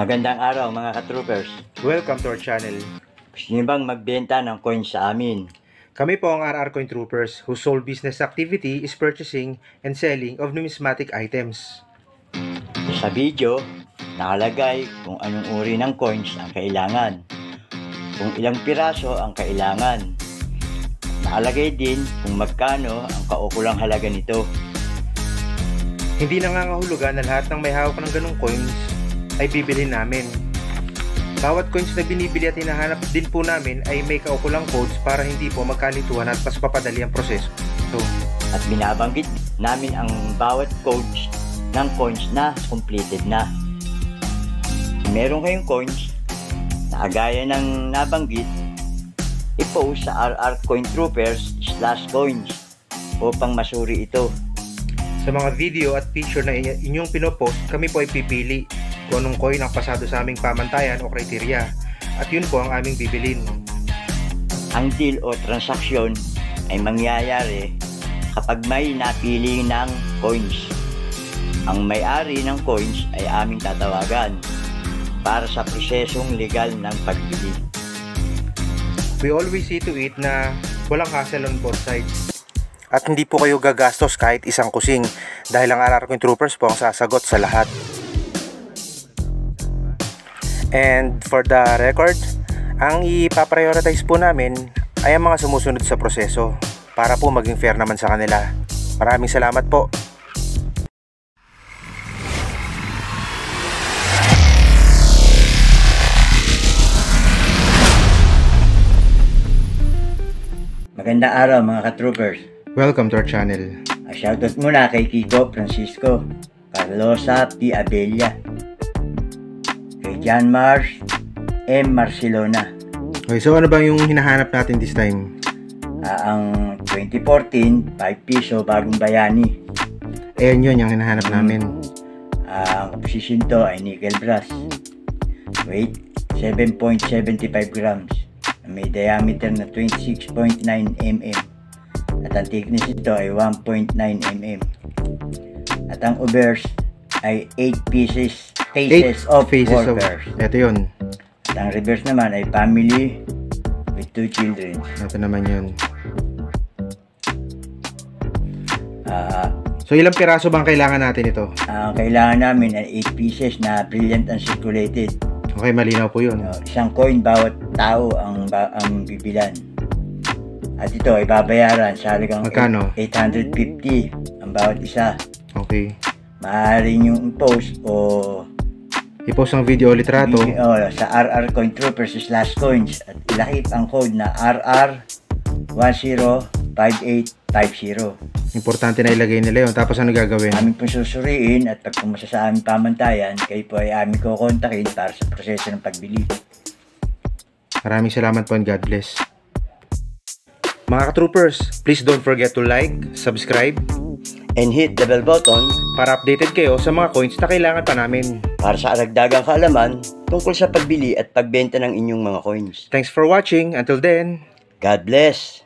Magandang araw mga ka-troopers. Welcome to our channel. Gusto niyo bang magbenta ng coins sa amin? Kami po ang RR Coin Troopers whose sole business activity is purchasing and selling of numismatic items. Sa video, nakalagay kung anong uri ng coins ang kailangan. Kung ilang piraso ang kailangan. Nakalagay din kung magkano ang kaukulang halaga nito. Hindi nangangahulugan na lahat ng may hawak ng ganong coins ay bibilhin namin. Bawat coins na binibili at hinahanap din po namin ay may kaukulang codes para hindi po magkalituhan at mas papadali ang proseso. So, At binabanggit namin ang bawat codes ng coins na completed na. Meron kayong coins na agaya ng nabanggit, i-post sa RR Coin Troopers slash coins upang masuri ito. sa mga video at picture na inyo- inyong pinopost, kami po ay pipili kung anong coin ang pasado sa aming pamantayan o kriteriya. At yun po ang aming bibilin. Ang deal o transaksyon ay mangyayari kapag may napili ng coins. Ang may-ari ng coins ay aming tatawagan para sa prosesong legal ng pagbili. We always see to it na walang hassle on both sides. At hindi po kayo gagastos kahit isang kusing dahil ang RR Coin Troopers po ang sasagot sa lahat. And for the record, ang ipaprioritize po namin ay ang mga sumusunod sa proseso para po maging fair naman sa kanila. Maraming salamat po. Magandang araw mga ka-troopers. Welcome to our channel. Ah, Shoutout muna kay Kiko Francisco, Carlosa P. Abella, kay John Mars, M. Marcelona. Okay, so ano bang yung hinahanap natin this time? Ah, ang 2014, 5 piso bagong bayani. Ayan yun, yung hinahanap namin. Ah, ang composition to ay nickel brass. Weight, 7.75 grams. May diameter na 26.9 mm. At ang thickness nito ay 1.9 mm. At ang obverse ay 8 pieces, faces of of... workers. Ito yun. At ang reverse naman ay family with two children. Ito naman yun. Ah, So ilang piraso bang kailangan natin ito? ang kailangan namin ay 8 pieces na brilliant and circulated. Okay, malinaw po yun. No, isang coin bawat tao ang ang bibilan. At ito ay babayaran sa halagang Magkano? 850 ang bawat isa. Okay. Maaari nyo post o I-post ang video o litrato. video, o, sa RR Coin Troopers slash coins at ilahip ang code na RR 105850. Importante na ilagay nila yun. Tapos ano gagawin? Aming pong susuriin at pag pumasa sa aming pamantayan, kayo po ay aming kukontakin para sa proseso ng pagbili. Maraming salamat po and God bless. Mga ka-troopers, please don't forget to like, subscribe, And hit the bell button para updated kayo sa mga coins na kailangan pa namin. para sa aragdagang kaalaman tungkol sa pagbili at pagbenta ng inyong mga coins. Thanks for watching. Until then, God bless!